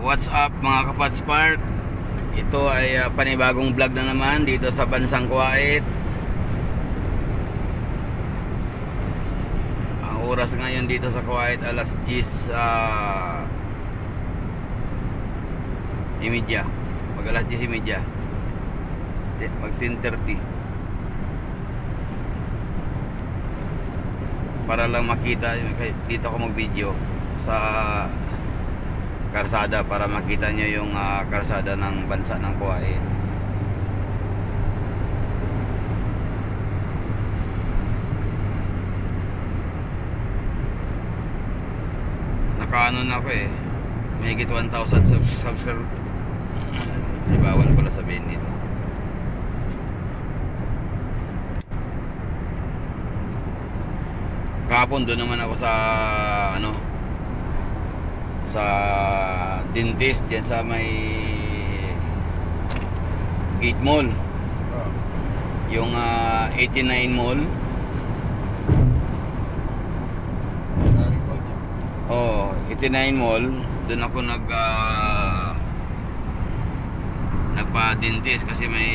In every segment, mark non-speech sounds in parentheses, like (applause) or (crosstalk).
What's up mga Kapads Park? Ito ay uh, panibagong vlog na naman dito sa Bansang Kuwait. Ang oras ngayon dito sa Kuwait alas 10 uh, imidya. Mag alas 10 imidya. Mag 10.30. para lang makita dito ako mag video sa karsada para makita nyo yung uh, karsada ng bansa ng Kuwait. Nakaano na ako eh. Mahigit 1,000 subscriber bawal pala sabihin dito kahapon doon naman ako sa ano sa dentist diyan sa may Gate Mall oh. yung uh, 89 Mall oh 89 Mall doon ako nag uh, nagpa-dentist kasi may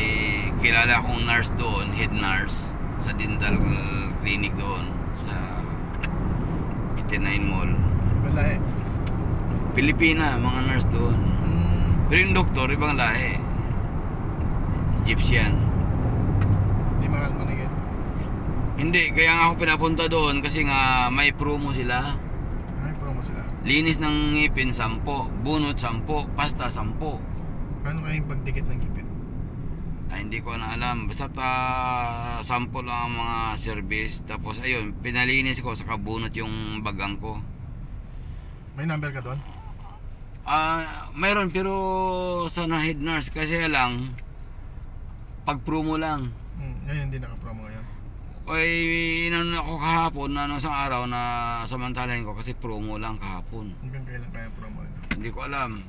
kilala akong nurse doon head nurse sa dental clinic doon sa 89 Mall. Ibang lahi? Pilipina, mga nurse doon. Hmm. Pero yung doktor, ibang lahi. Egyptian. Hindi mahal man again? Hindi, kaya nga ako pinapunta doon kasi nga may promo sila. May promo sila? Linis ng ngipin, 10. Bunot, 10. Pasta, 10. Paano kayong pagdikit ng ngipin? Ay, hindi ko na alam. Basta uh, sample lang ang mga service. Tapos ayun, pinalinis ko sa kabunot yung bagang ko. May number ka doon? Ah, uh, mayroon pero sa na head nurse kasi lang pag promo lang. Hmm, ngayon hindi naka-promo ngayon. Ay, inano ako kahapon na ano, isang araw na samantalahin ko kasi promo lang kahapon. Hanggang kailan kaya promo rin? Hindi ko alam.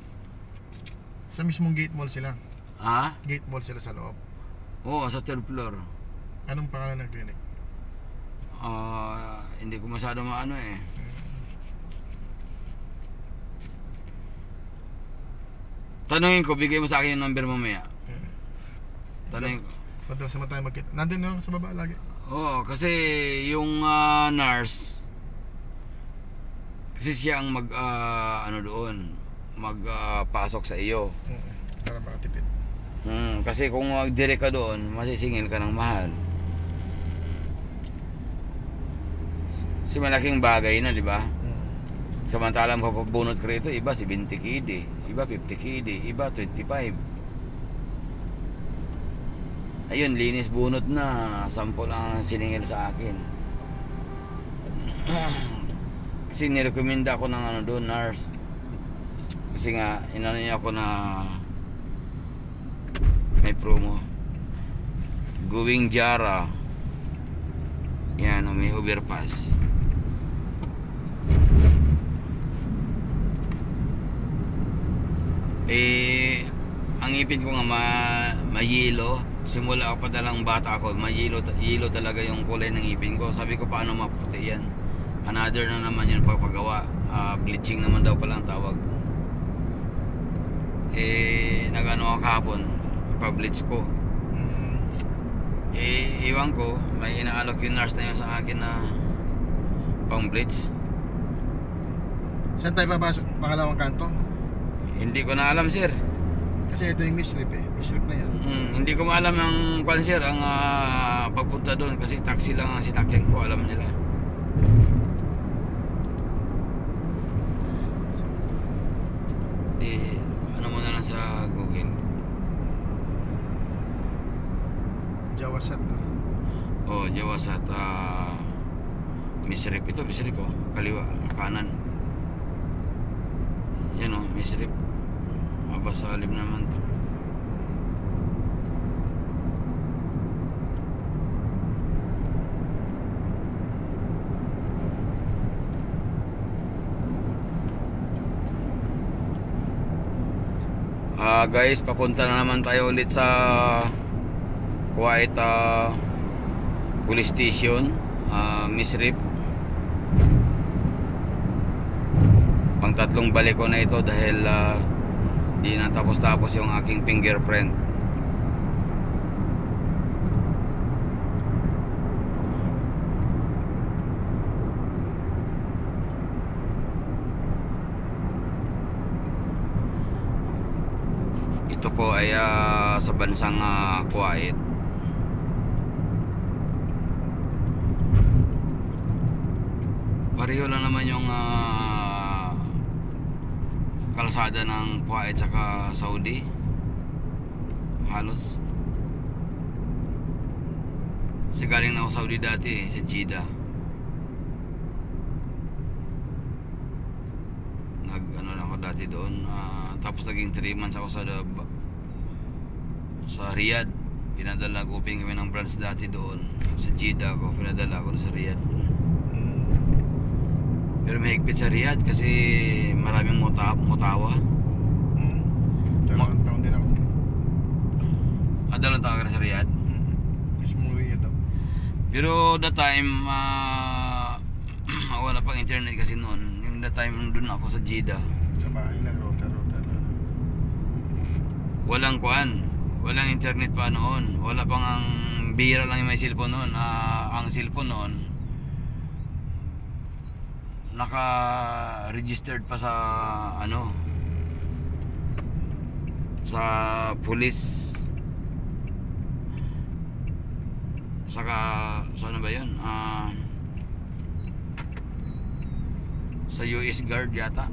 Sa mismong gate mall sila? Ha? Gate mall sila sa loob. Oo, sa third floor. Anong pangalan ng clinic? Ah, uh, hindi ko masyado maano eh. Tanungin ko, bigay mo sa akin yung number mamaya. Hmm. Tanungin ko. Madalas naman tayo magkita. Nandun na sa baba lagi. Oo, kasi yung uh, nurse, kasi siya ang mag, uh, ano doon, magpasok uh, sa iyo. Hmm. Para makatipid. Hmm, kasi kung mag-direct ka doon, masisingil ka ng mahal. Si malaking bagay na, di ba? Samantalang papabunot ka rito, iba 70 KD, iba 50 KD, iba 25. Ayun, linis bunot na. Sampo lang siningil sa akin. (clears throat) Kasi nirekomenda ako ng ano doon, nurse. Kasi nga, inano niya ako na may promo going Jara yan may overpass eh ang ipin ko nga ma, mayilo. Simula ako pa dalang bata ako mayilo yelo talaga yung kulay ng ipin ko. Sabi ko paano maputi yan? Another na naman yan pagpagawa. Uh, bleaching naman daw pala tawag. Eh nagano ako kahapon pa-bleach ko. Mm. eh iwan ko may inaalok yung nurse na yun sa akin na pang bleach saan tayo papasok pangalawang kanto hindi ko na alam sir. Kasi ito yung mislip eh. Mislip na yan. Mm, hindi ko maalam ang kwan sir ang uh, pagpunta doon kasi taxi lang ang sinakyan ko alam nila. Eh ano mo na lang sa google? Jawasat no? Oh, Jawasat uh, Misrip ito, Misrip oh Kaliwa, kanan Yan oh, Misrip Abasalim naman to. Uh, guys, papunta na naman tayo ulit sa Kuwait uh, police station uh, Misrip pang tatlong balik ko na ito dahil uh, Hindi na tapos-tapos yung aking fingerprint. Ito po ay ah, sa bansang ah, Kuwait. Pareho lang naman yung ah, kalsada ng Kuwait saka Saudi. Halos. Kasi galing na ako Saudi dati, eh, sa Jeddah. Nag ano na ako dati doon. ah, tapos naging 3 months ako sa sa Riyadh. Pinadala ko kami ng branch dati doon. Sa Jeddah ako, pinadala ko sa Riyadh. Pero mahigpit sa Riyadh kasi maraming muta mutawa. Mm. Dalawang taon din ako. Ah, dalawang taon ka na sa Riyadh. Mm. Tapos Muriya daw. Pero that time, ah, (clears throat) wala pang internet kasi noon. Yung that time, nandun ako sa Jeddah. Sa bahay lang, rota-rota na. Walang kuan. Walang internet pa noon. Wala pang ang bira lang yung may cellphone noon. Ah, ang cellphone noon, naka-registered pa sa ano sa police. Saka sa ano ba yun? Ah sa US Guard yata.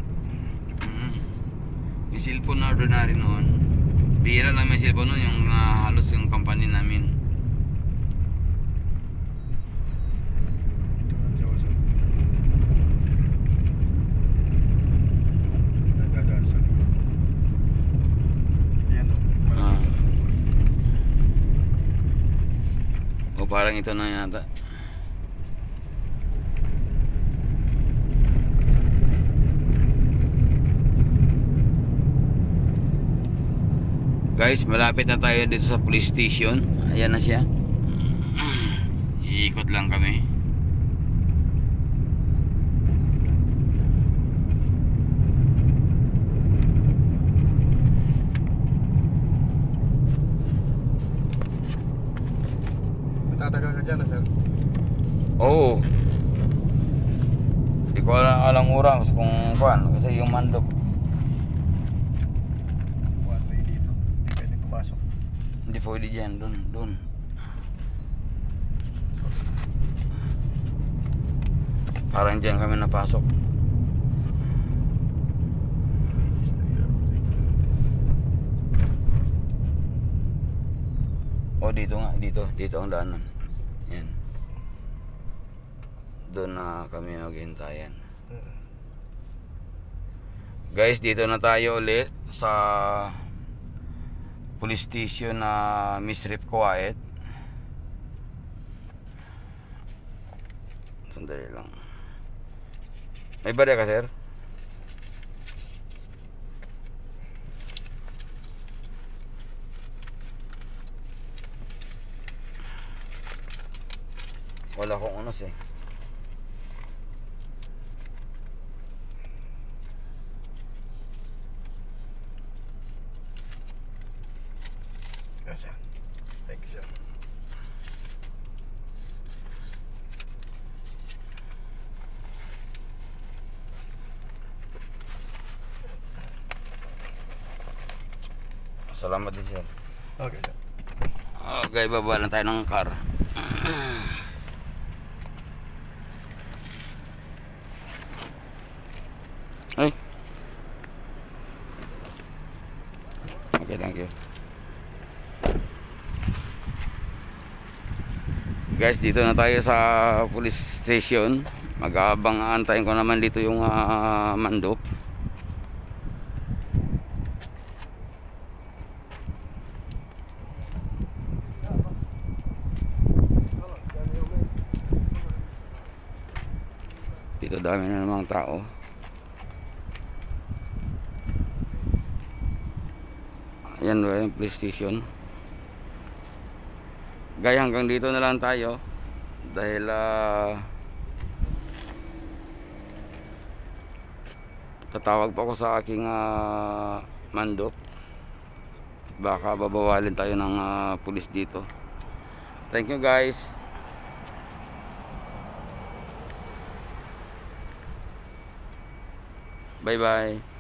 Mm yung cellphone na ordinary noon. Bira lang may cellphone noon yung ah, halos yung company namin Ito ang Jawa sa... Nagdadaan sa likod. Ayan o. Ah. o parang ito na yata Guys, malapit na tayo dito sa police station. Ayan na siya. (clears throat) Iikot lang kami. Matatagal ka dyan, ah, sir. Oo. Di ko alam urang kung kuan kasi yung mandop One way dito. Hindi pwede pumasok. hindi pwede dyan, dun, dun. Parang dyan kami napasok. O dito nga, dito, dito ang daanan. Yan. Doon na kami maghintayan. Guys, dito na tayo ulit sa police station na Misrif Kuwait. Sandali lang. May barya ka, sir? Wala akong unos eh. Yes, sir. Thank you, sir. Salamat din, sir. Okay, sir. Okay, baba lang tayo ng car. Ay. Okay, thank you. Guys, dito na tayo sa police station. Mag-aabang aantayin ko naman dito yung ah, mandop. Dito dami na namang tao. Ayan ba yung police station. Gaya hanggang dito na lang tayo. Dahil ah tatawag pa ako sa aking ah, mandok. Baka babawalin tayo ng ah, pulis dito. Thank you guys. Bye bye.